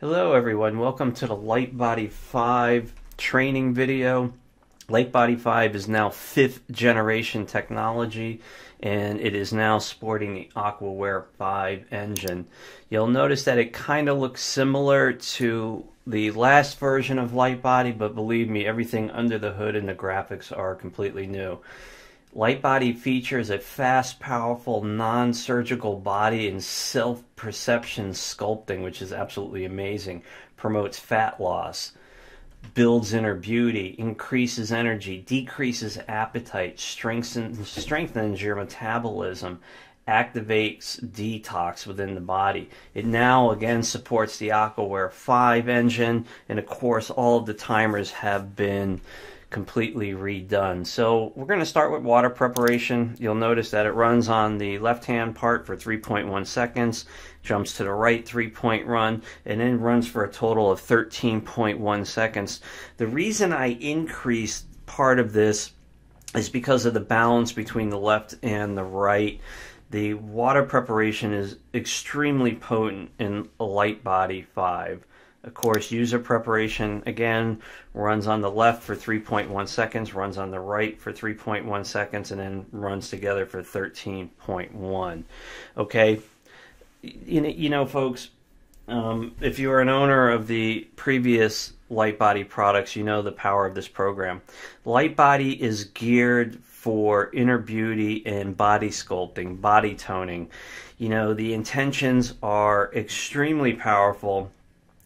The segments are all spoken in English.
Hello everyone, welcome to the Lightbody 5 training video. Lightbody 5 is now fifth generation technology and it is now sporting the Aquaware 5 engine. You'll notice that it kind of looks similar to the last version of Lightbody, but believe me, everything under the hood and the graphics are completely new. Lightbody features a fast, powerful, non surgical body and self perception sculpting, which is absolutely amazing. Promotes fat loss, builds inner beauty, increases energy, decreases appetite, strengthens, strengthens your metabolism, activates detox within the body. It now again supports the Aquaware 5 engine, and of course, all of the timers have been completely redone. So we're going to start with water preparation. You'll notice that it runs on the left hand part for 3.1 seconds, jumps to the right three point run, and then runs for a total of 13.1 seconds. The reason I increased part of this is because of the balance between the left and the right. The water preparation is extremely potent in a Lightbody 5. Of course, user preparation again runs on the left for 3.1 seconds, runs on the right for 3.1 seconds, and then runs together for 13.1. Okay, you know, folks, um, if you are an owner of the previous Lightbody products, you know the power of this program. Lightbody is geared for inner beauty and body sculpting, body toning. You know, the intentions are extremely powerful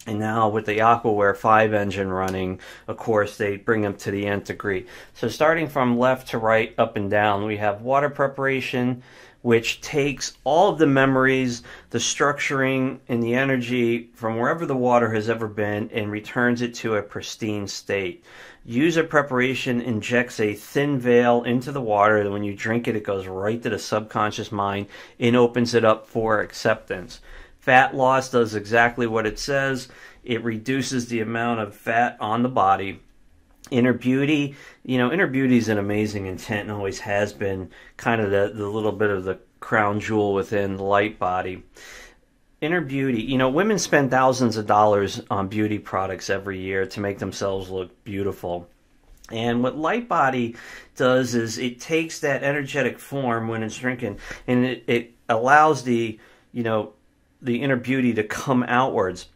and now with the Aquaware 5 engine running, of course, they bring them to the nth degree. So starting from left to right, up and down, we have water preparation, which takes all of the memories, the structuring, and the energy from wherever the water has ever been and returns it to a pristine state. User preparation injects a thin veil into the water. And when you drink it, it goes right to the subconscious mind and opens it up for acceptance. Fat loss does exactly what it says. It reduces the amount of fat on the body. Inner beauty, you know, inner beauty is an amazing intent and always has been kind of the, the little bit of the crown jewel within light body. Inner beauty, you know, women spend thousands of dollars on beauty products every year to make themselves look beautiful. And what light body does is it takes that energetic form when it's drinking and it, it allows the, you know, the inner beauty to come outwards.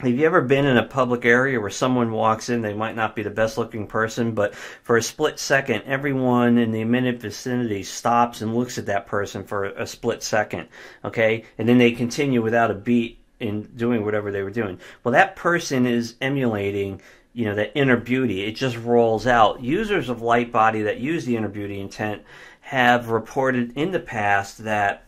Have you ever been in a public area where someone walks in, they might not be the best looking person, but for a split second, everyone in the immediate vicinity stops and looks at that person for a split second, okay? And then they continue without a beat in doing whatever they were doing. Well, that person is emulating you know that inner beauty it just rolls out users of light body that use the inner beauty intent have reported in the past that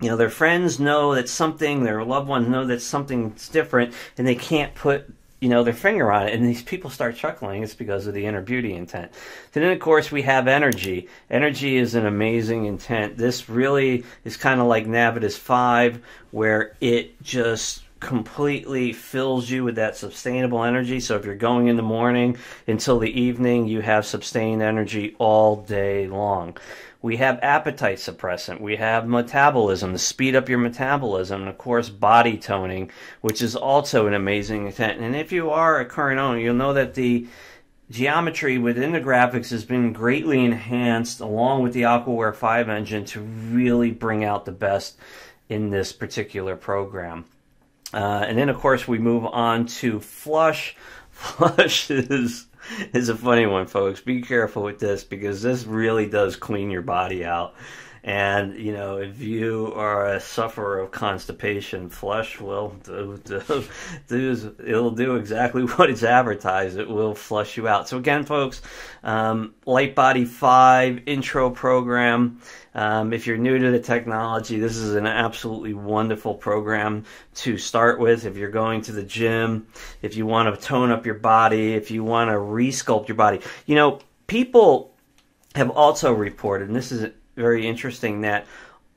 you know their friends know that something their loved ones know that something's different and they can't put you know their finger on it. And these people start chuckling. It's because of the inner beauty intent. So then of course we have energy. Energy is an amazing intent. This really is kind of like navitus 5 where it just completely fills you with that sustainable energy. So if you're going in the morning until the evening, you have sustained energy all day long. We have appetite suppressant. We have metabolism to speed up your metabolism. And of course, body toning, which is also an amazing intent. And if you are a current owner, you'll know that the geometry within the graphics has been greatly enhanced along with the Aquaware 5 engine to really bring out the best in this particular program. Uh, and then, of course, we move on to Flush. Flush is is a funny one, folks. Be careful with this because this really does clean your body out. And you know, if you are a sufferer of constipation, flush will do, do, do it'll do exactly what it's advertised. It will flush you out. So again, folks, um, Lightbody Five intro program. Um, if you're new to the technology, this is an absolutely wonderful program to start with. If you're going to the gym, if you want to tone up your body, if you want to resculpt your body, you know, people have also reported, and this is very interesting that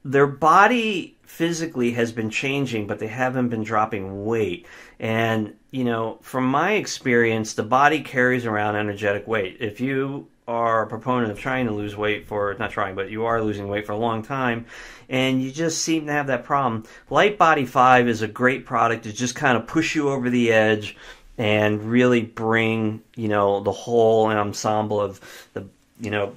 their body physically has been changing, but they haven't been dropping weight. And, you know, from my experience, the body carries around energetic weight. If you are a proponent of trying to lose weight for not trying, but you are losing weight for a long time, and you just seem to have that problem. Light Body Five is a great product to just kind of push you over the edge and really bring you know the whole ensemble of the you know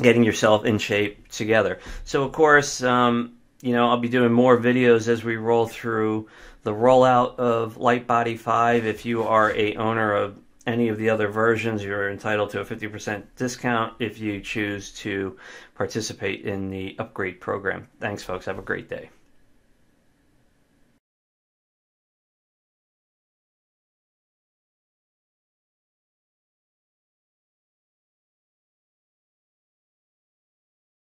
getting yourself in shape together. So of course, um, you know I'll be doing more videos as we roll through the rollout of Light Body Five. If you are a owner of any of the other versions, you're entitled to a 50% discount if you choose to participate in the upgrade program. Thanks, folks. Have a great day.